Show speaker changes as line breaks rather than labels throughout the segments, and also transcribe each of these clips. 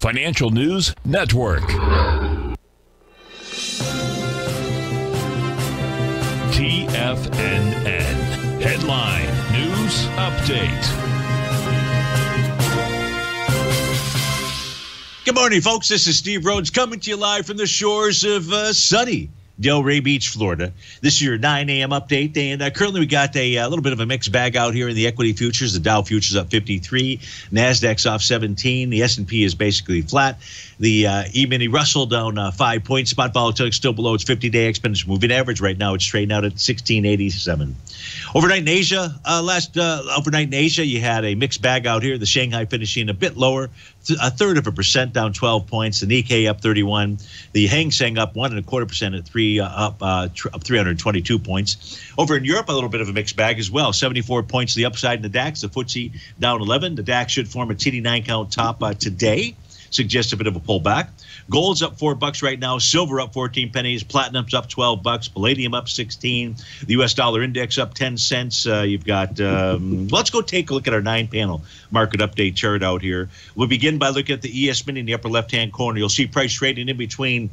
Financial News Network. TFNN. Headline News Update.
Good morning, folks. This is Steve Rhodes coming to you live from the shores of uh, sunny Delray Beach, Florida. This is your 9 a.m. update, and uh, currently we got a, a, uh, little bit of a mixed bag out here in the equity futures. The Dow futures up 53, Nasdaq's off 17, the S&P is basically flat. The uh, E-mini Russell down uh, five points. Spot volatility still below its 50-day exponential moving average. Right now, it's trading out at 1687. Overnight in Asia, uh, last uh, overnight in Asia, you had a mixed bag out here. The Shanghai finishing a bit lower, a third of a percent down 12 points. The Nikkei up 31. The Hang Seng up one and a quarter percent at three uh, up uh, up 322 points. Over in Europe, a little bit of a mixed bag as well. 74 points to the upside in the DAX. The FTSE down 11. The DAX should form a TD9 count top uh, today suggests a bit of a pullback. Gold's up four bucks right now. Silver up 14 pennies. Platinum's up 12 bucks. Palladium up 16. The U.S. dollar index up 10 cents. Uh, you've got. Um, let's go take a look at our nine panel market update chart out here. We'll begin by looking at the ES mini in the upper left hand corner. You'll see price trading in between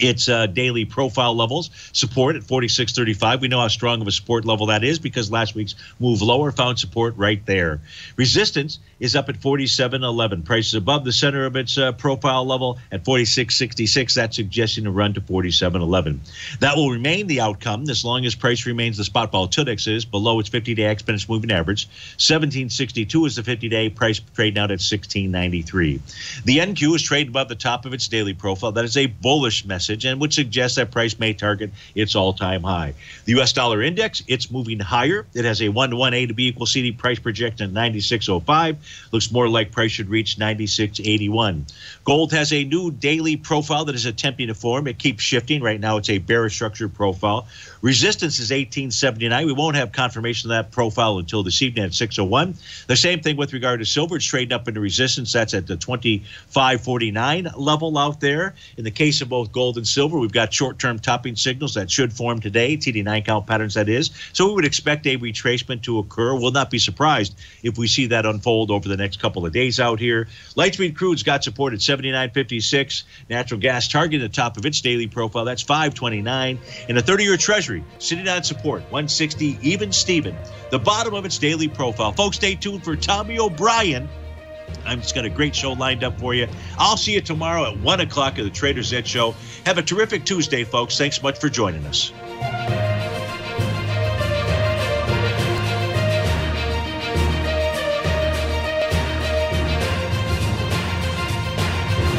its uh, daily profile levels. Support at 46.35 we know how strong of a support level that is because last week's move lower found support right there. Resistance is up at 47.11 prices above the center of its uh, profile level at 46.66 that's suggesting a run to 47.11 that will remain the outcome as long as price remains the spot volatility is below its 50-day exponential moving average. 1762 is the 50-day price trading out at 1693 the nq is trading above the top of its daily profile. That is a bullish message message and would suggest that price may target its all-time high. The U.S. dollar index, it's moving higher. It has a one-to-one A to B equal CD price projection at 96.05. Looks more like price should reach 96.81. Gold has a new daily profile that is attempting to form. It keeps shifting. Right now, it's a bearish structured profile. Resistance is 1879. We won't have confirmation of that profile until this evening at 601. The same thing with regard to silver. It's trading up into resistance. That's at the 2549 level out there. In the case of both gold and silver, we've got short term topping signals that should form today, TD9 count patterns, that is. So we would expect a retracement to occur. We'll not be surprised if we see that unfold over the next couple of days out here. light sweet crude's got support at 79.56. Natural gas targeting the top of its daily profile. That's 529. And a 30 year treasury Treasury sitting on support, 160 even Steven, the bottom of its daily profile. Folks, stay tuned for Tommy O'Brien. I'm just got a great show lined up for you. I'll see you tomorrow at 1 o'clock at the Trader's Edge Show. Have a terrific Tuesday, folks. Thanks much for joining us.